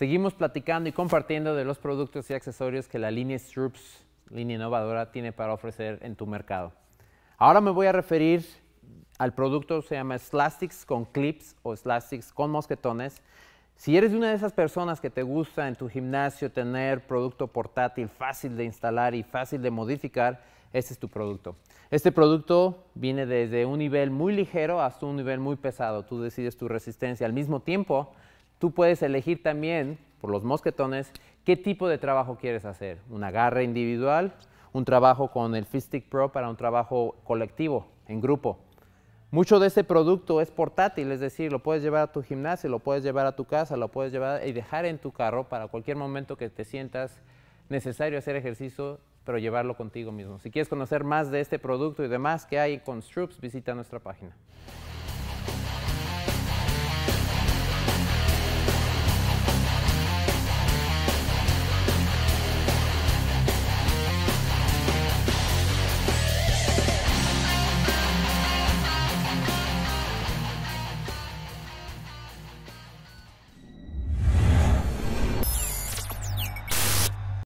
Seguimos platicando y compartiendo de los productos y accesorios que la línea Stroops, línea innovadora, tiene para ofrecer en tu mercado. Ahora me voy a referir al producto, se llama Slastics con clips o Slastics con mosquetones. Si eres una de esas personas que te gusta en tu gimnasio tener producto portátil fácil de instalar y fácil de modificar, este es tu producto. Este producto viene desde un nivel muy ligero hasta un nivel muy pesado. Tú decides tu resistencia. Al mismo tiempo, tú puedes elegir también, por los mosquetones, qué tipo de trabajo quieres hacer. Un agarre individual, un trabajo con el Fistic Pro para un trabajo colectivo, en grupo. Mucho de este producto es portátil, es decir, lo puedes llevar a tu gimnasio, lo puedes llevar a tu casa, lo puedes llevar y dejar en tu carro para cualquier momento que te sientas necesario hacer ejercicio, pero llevarlo contigo mismo. Si quieres conocer más de este producto y demás que hay con Stroops, visita nuestra página.